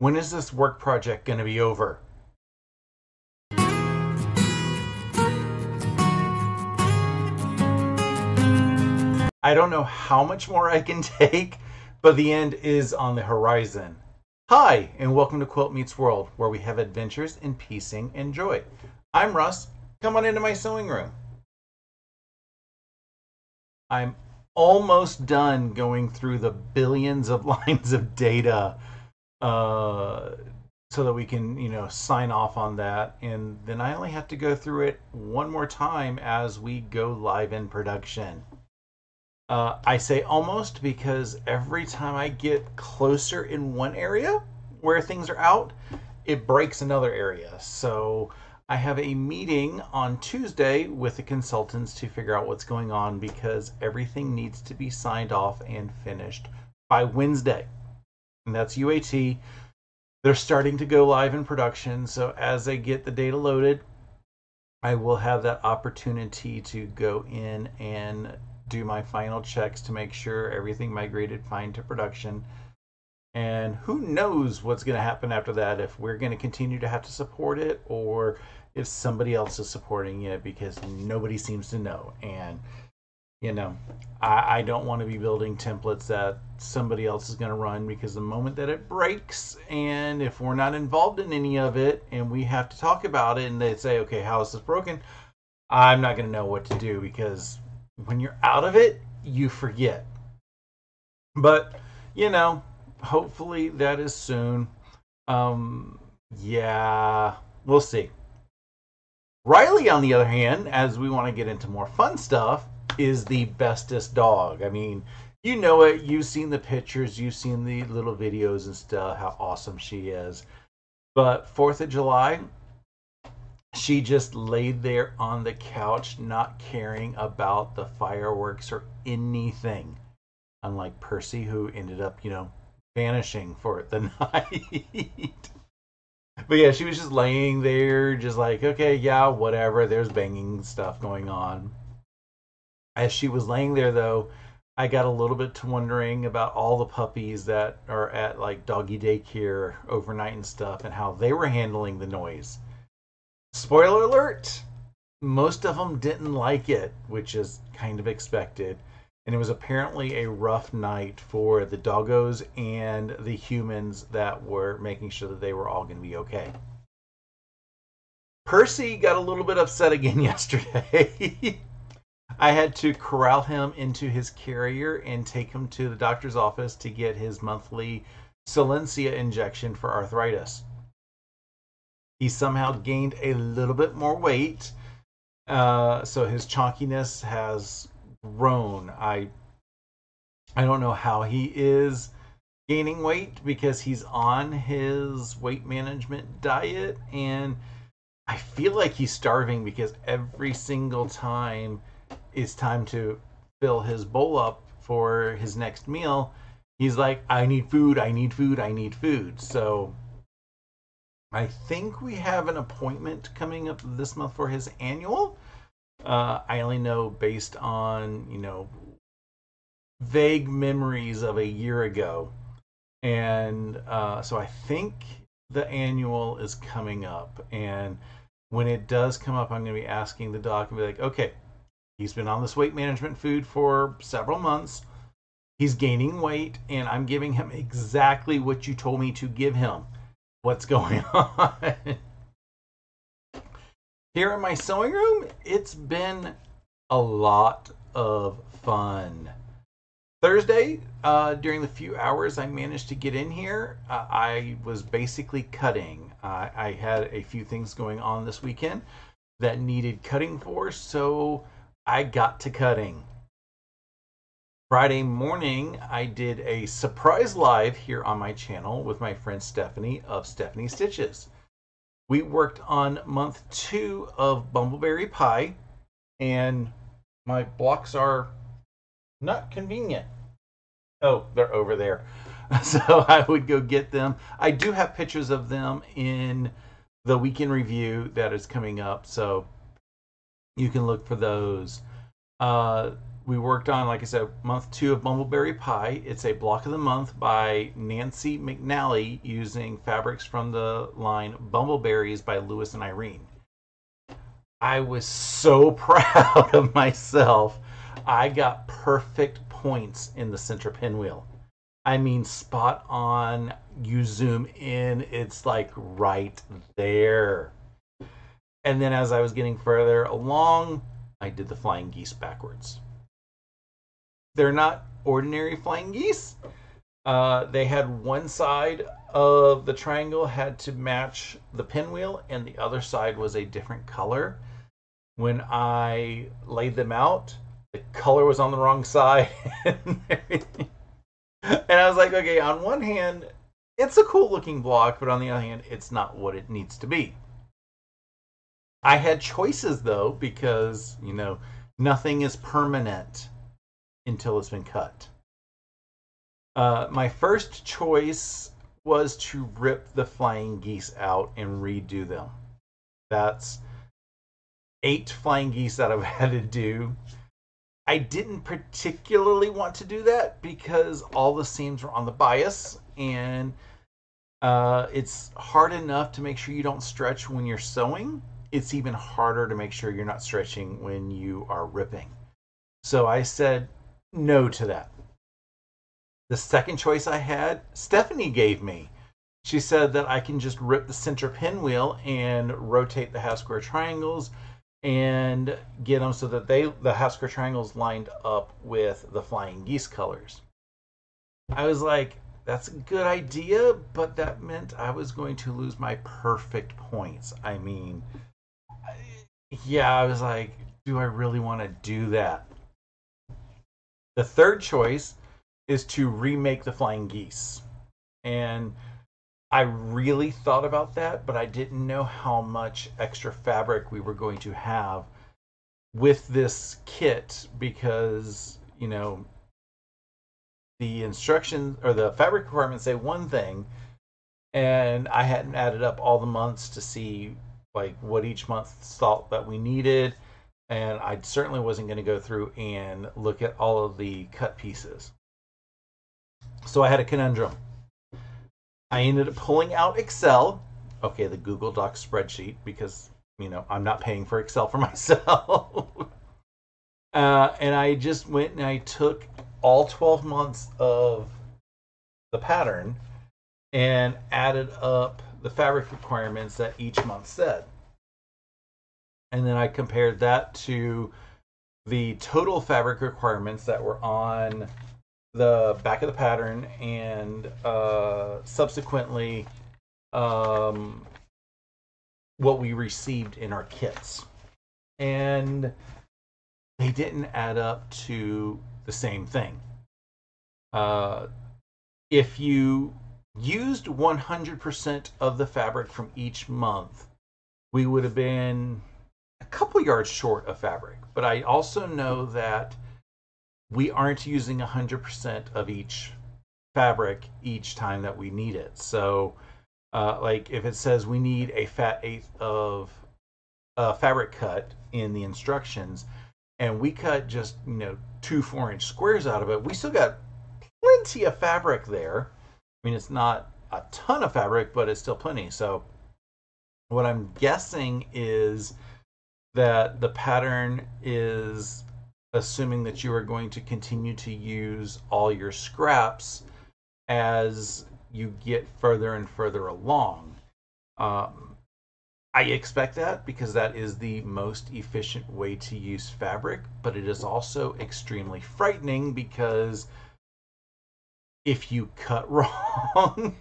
When is this work project going to be over? I don't know how much more I can take, but the end is on the horizon. Hi, and welcome to Quilt Meets World, where we have adventures in piecing and joy. I'm Russ. Come on into my sewing room. I'm almost done going through the billions of lines of data uh, so that we can, you know, sign off on that. And then I only have to go through it one more time as we go live in production. Uh, I say almost because every time I get closer in one area where things are out, it breaks another area. So I have a meeting on Tuesday with the consultants to figure out what's going on because everything needs to be signed off and finished by Wednesday. And that's UAT. They're starting to go live in production. So as they get the data loaded, I will have that opportunity to go in and do my final checks to make sure everything migrated fine to production. And who knows what's going to happen after that if we're going to continue to have to support it or if somebody else is supporting it because nobody seems to know. And, you know, I, I don't want to be building templates that somebody else is going to run because the moment that it breaks and if we're not involved in any of it and we have to talk about it and they say, okay, how is this broken? I'm not going to know what to do because when you're out of it, you forget. But, you know, hopefully that is soon. Um, yeah, we'll see. Riley, on the other hand, as we want to get into more fun stuff, is the bestest dog. I mean, you know it. You've seen the pictures, you've seen the little videos and stuff, how awesome she is. But 4th of July, she just laid there on the couch, not caring about the fireworks or anything. Unlike Percy, who ended up, you know, vanishing for the night. but yeah, she was just laying there, just like, okay, yeah, whatever. There's banging stuff going on. As she was laying there, though, I got a little bit to wondering about all the puppies that are at like doggy daycare overnight and stuff and how they were handling the noise Spoiler alert! Most of them didn't like it, which is kind of expected. And it was apparently a rough night for the doggos and the humans that were making sure that they were all going to be okay. Percy got a little bit upset again yesterday. I had to corral him into his carrier and take him to the doctor's office to get his monthly Solensia injection for arthritis he somehow gained a little bit more weight. Uh, so his chonkiness has grown. I I don't know how he is gaining weight because he's on his weight management diet and I feel like he's starving because every single time it's time to fill his bowl up for his next meal, he's like, I need food, I need food, I need food. So I think we have an appointment coming up this month for his annual. Uh, I only know based on, you know, vague memories of a year ago. And uh, so I think the annual is coming up. And when it does come up, I'm going to be asking the doc and be like, okay, he's been on this weight management food for several months. He's gaining weight, and I'm giving him exactly what you told me to give him what's going on. Here in my sewing room, it's been a lot of fun. Thursday, uh, during the few hours I managed to get in here, uh, I was basically cutting. Uh, I had a few things going on this weekend that needed cutting for, so I got to cutting. Friday morning, I did a surprise live here on my channel with my friend Stephanie of Stephanie Stitches. We worked on month two of Bumbleberry Pie, and my blocks are not convenient. Oh, they're over there. So I would go get them. I do have pictures of them in the weekend review that is coming up, so you can look for those. Uh, we worked on, like I said, month two of Bumbleberry Pie. It's a block of the month by Nancy McNally using fabrics from the line Bumbleberries by Lewis and Irene. I was so proud of myself. I got perfect points in the center pinwheel. I mean, spot on. You zoom in, it's like right there. And then as I was getting further along, I did the flying geese backwards. They're not ordinary flying geese. Uh, they had one side of the triangle had to match the pinwheel, and the other side was a different color. When I laid them out, the color was on the wrong side and. And I was like, okay, on one hand, it's a cool looking block, but on the other hand, it's not what it needs to be. I had choices though, because, you know, nothing is permanent until it's been cut. Uh, my first choice was to rip the flying geese out and redo them. That's eight flying geese that I've had to do. I didn't particularly want to do that because all the seams were on the bias and uh, it's hard enough to make sure you don't stretch when you're sewing it's even harder to make sure you're not stretching when you are ripping. So I said no to that. The second choice I had, Stephanie gave me. She said that I can just rip the center pinwheel and rotate the half square triangles and get them so that they the half square triangles lined up with the flying geese colors. I was like, that's a good idea, but that meant I was going to lose my perfect points. I mean, yeah, I was like, do I really want to do that? The third choice is to remake the flying geese. And I really thought about that, but I didn't know how much extra fabric we were going to have with this kit because, you know, the instructions or the fabric requirements say one thing, and I hadn't added up all the months to see like what each month thought that we needed and I certainly wasn't going to go through and look at all of the cut pieces. So I had a conundrum. I ended up pulling out Excel, okay, the Google Docs spreadsheet, because, you know, I'm not paying for Excel for myself. uh, and I just went and I took all 12 months of the pattern and added up the fabric requirements that each month said. And then I compared that to the total fabric requirements that were on the back of the pattern and uh, subsequently um, what we received in our kits. And they didn't add up to the same thing. Uh, if you used 100% of the fabric from each month, we would have been a couple yards short of fabric. But I also know that we aren't using 100% of each fabric each time that we need it. So, uh, like if it says we need a fat eighth of a fabric cut in the instructions, and we cut just you know two four inch squares out of it, we still got plenty of fabric there I mean, it's not a ton of fabric, but it's still plenty. So what I'm guessing is that the pattern is assuming that you are going to continue to use all your scraps as you get further and further along. Um, I expect that because that is the most efficient way to use fabric, but it is also extremely frightening because if you cut wrong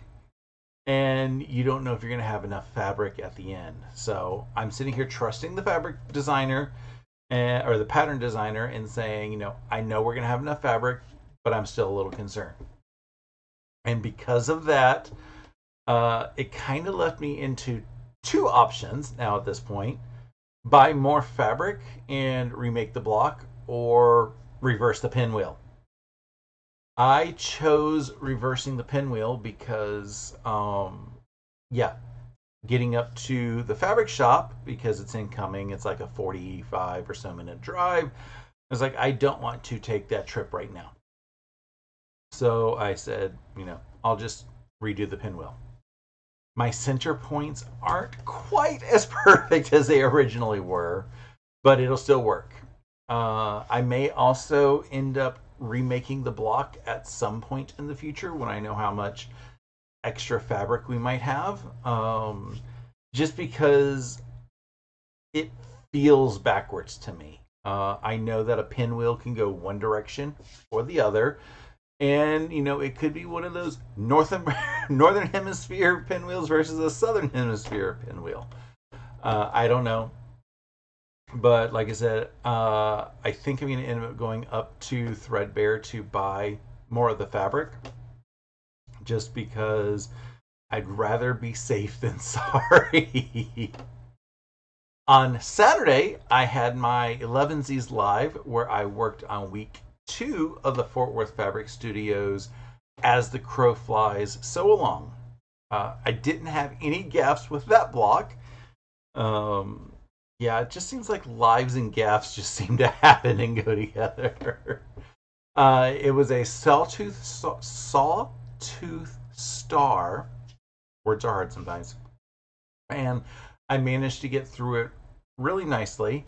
and you don't know if you're going to have enough fabric at the end. So I'm sitting here trusting the fabric designer and, eh, or the pattern designer and saying, you know, I know we're going to have enough fabric, but I'm still a little concerned. And because of that, uh, it kind of left me into two options now at this point buy more fabric and remake the block or reverse the pinwheel. I chose reversing the pinwheel because, um, yeah, getting up to the fabric shop because it's incoming. It's like a 45 or so minute drive. I was like, I don't want to take that trip right now. So I said, you know, I'll just redo the pinwheel. My center points aren't quite as perfect as they originally were, but it'll still work. Uh, I may also end up remaking the block at some point in the future when I know how much extra fabric we might have. Um, just because it feels backwards to me. Uh, I know that a pinwheel can go one direction or the other, and you know it could be one of those north northern hemisphere pinwheels versus a southern hemisphere pinwheel. Uh, I don't know, but like I said, uh, I think I'm going to end up going up to Thread Bear to buy more of the fabric, just because I'd rather be safe than sorry. On Saturday, I had my 11Z's live where I worked on week two of the Fort Worth Fabric Studios as the crow flies sew along. Uh, I didn't have any gaps with that block. Um, yeah, it just seems like lives and gaps just seem to happen and go together. Uh, it was a sawtooth saw, sawtooth star. Words are hard sometimes. And I managed to get through it really nicely.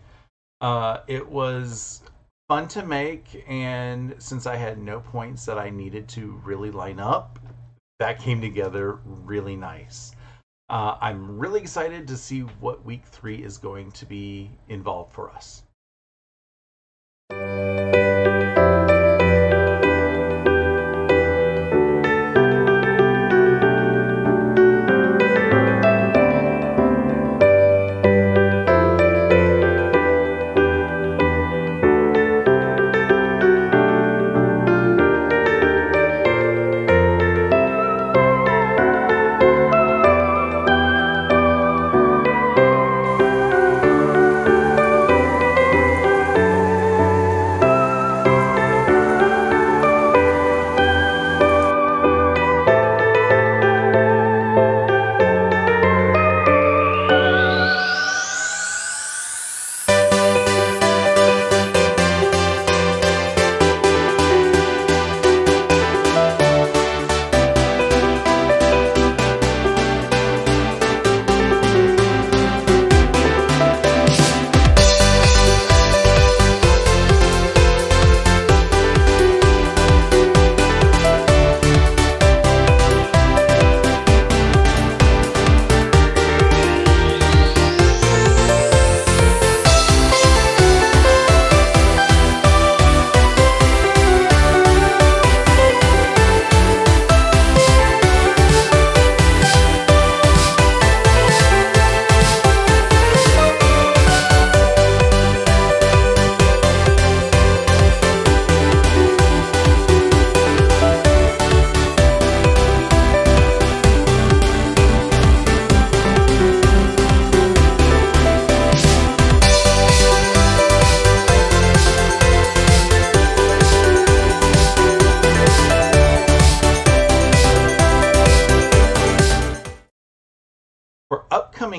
Uh, it was fun to make, and since I had no points that I needed to really line up, that came together really nice. Uh, I'm really excited to see what week three is going to be involved for us.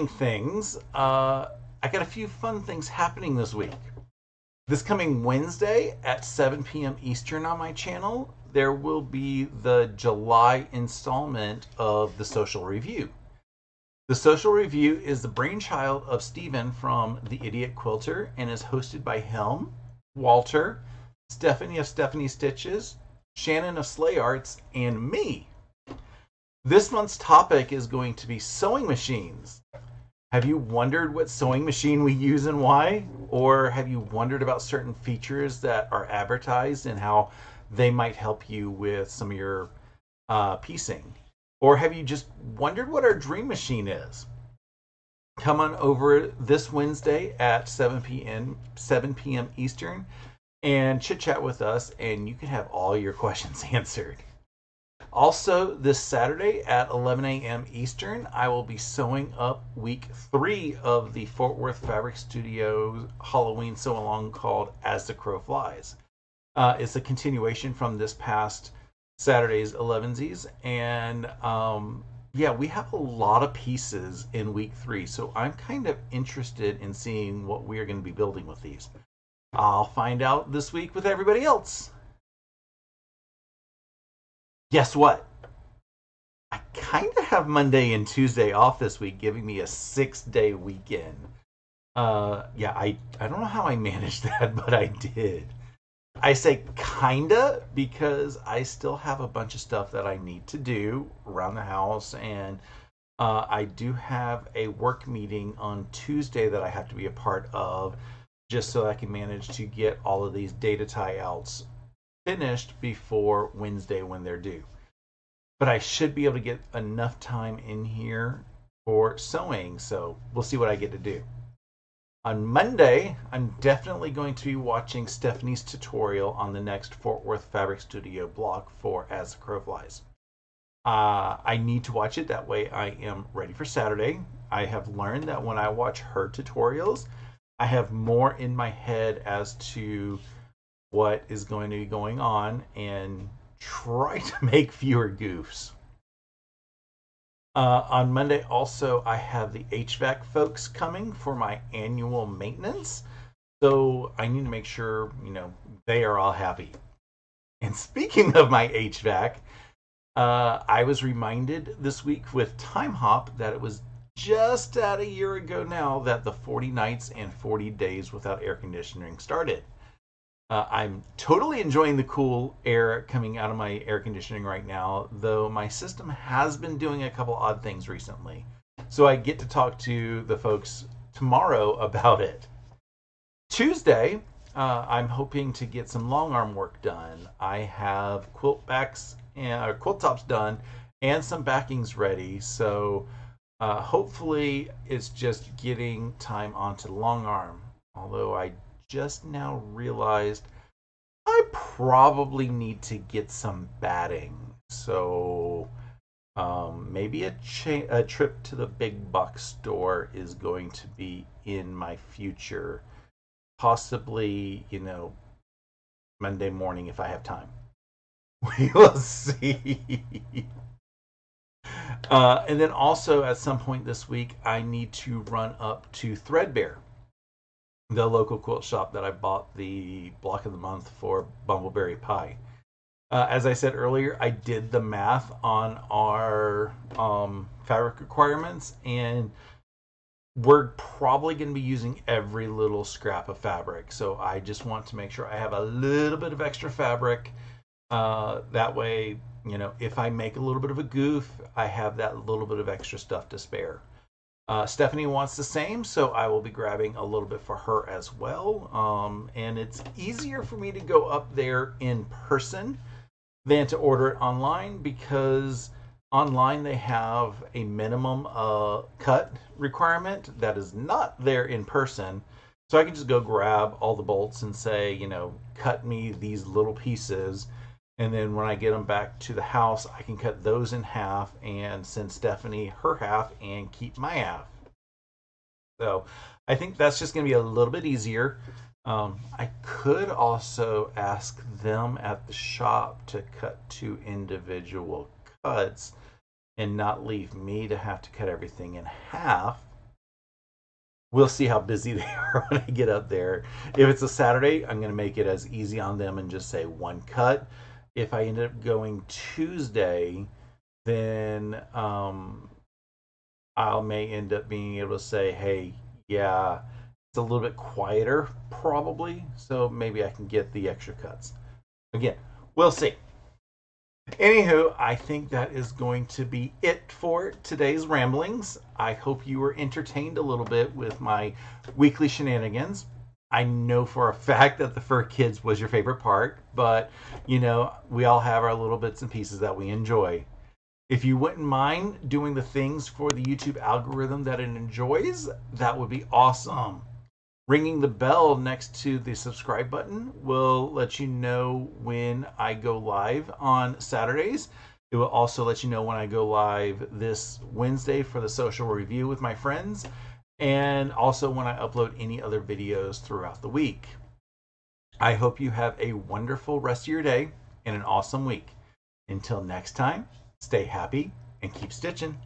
Upcoming things, uh, I got a few fun things happening this week. This coming Wednesday at 7 p.m. Eastern on my channel, there will be the July installment of the Social Review. The Social Review is the brainchild of Stephen from The Idiot Quilter and is hosted by Helm, Walter, Stephanie of Stephanie Stitches, Shannon of Sleigh Arts, and me. This month's topic is going to be sewing machines. Have you wondered what sewing machine we use and why? Or have you wondered about certain features that are advertised and how they might help you with some of your uh, piecing? Or have you just wondered what our dream machine is? Come on over this Wednesday at 7 p.m. 7 p.m. Eastern and chit chat with us, and you can have all your questions answered. Also, this Saturday at 11 a.m. Eastern, I will be sewing up week three of the Fort Worth Fabric Studios Halloween sew along called As the Crow Flies. Uh, it's a continuation from this past Saturday's 11Zs, and um, yeah, we have a lot of pieces in week three, so I'm kind of interested in seeing what we are going to be building with these. I'll find out this week with everybody else. Guess what? I kind of have Monday and Tuesday off this week, giving me a six day weekend. Uh, yeah, I, I don't know how I managed that, but I did. I say kinda because I still have a bunch of stuff that I need to do around the house, and uh, I do have a work meeting on Tuesday that I have to be a part of, just so I can manage to get all of these data tie outs finished before Wednesday when they're due. But I should be able to get enough time in here for sewing, so we'll see what I get to do. On Monday, I'm definitely going to be watching Stephanie's tutorial on the next Fort Worth Fabric Studio block for As the Crow Flies. Uh, I need to watch it, that way I am ready for Saturday. I have learned that when I watch her tutorials, I have more in my head as to what is going to be going on and try to make fewer goofs. Uh, on Monday, also, I have the HVAC folks coming for my annual maintenance. So I need to make sure, you know, they are all happy. And speaking of my HVAC, uh, I was reminded this week with Timehop that it was just at a year ago now that the 40 nights and 40 days without air conditioning started. Uh, I'm totally enjoying the cool air coming out of my air conditioning right now, though my system has been doing a couple odd things recently. So I get to talk to the folks tomorrow about it. Tuesday, uh, I'm hoping to get some long arm work done. I have quilt backs and uh, quilt tops done and some backings ready. So uh, hopefully, it's just getting time onto long arm. Although I just now realized I probably need to get some batting. So um, maybe a, cha- a trip to the big box store is going to be in my future. Possibly, you know, Monday morning if I have time. We will see. Uh, and then also at some point this week, I need to run up to Thread Bear the local quilt shop that I bought the block of the month for Bumbleberry Pie. Uh, as I said earlier, I did the math on our um, fabric requirements, and we're probably going to be using every little scrap of fabric. So I just want to make sure I have a little bit of extra fabric. Uh, that way, you know, if I make a little bit of a goof, I have that little bit of extra stuff to spare. Uh, Stephanie wants the same, so I will be grabbing a little bit for her as well. Um, and it's easier for me to go up there in person than to order it online because online they have a minimum uh, cut requirement that is not there in person. So I can just go grab all the bolts and say, you know, cut me these little pieces and then when I get them back to the house, I can cut those in half and send Stephanie her half and keep my half. So I think that's just going to be a little bit easier. Um, I could also ask them at the shop to cut two individual cuts and not leave me to have to cut everything in half. We'll see how busy they are when I get up there. If it's a Saturday, I'm going to make it as easy on them and just say one cut if I ended up going Tuesday, then um, I may end up being able to say, hey, yeah, it's a little bit quieter, probably. So maybe I can get the extra cuts. Again, we'll see. Anywho, I think that is going to be it for today's ramblings. I hope you were entertained a little bit with my weekly shenanigans. I know for a fact that the Fur Kids was your favorite part, but you know, we all have our little bits and pieces that we enjoy. If you wouldn't mind doing the things for the YouTube algorithm that it enjoys, that would be awesome. Ringing the bell next to the subscribe button will let you know when I go live on Saturdays. It will also let you know when I go live this Wednesday for the social review with my friends and also when I upload any other videos throughout the week. I hope you have a wonderful rest of your day and an awesome week. Until next time, stay happy and keep stitching.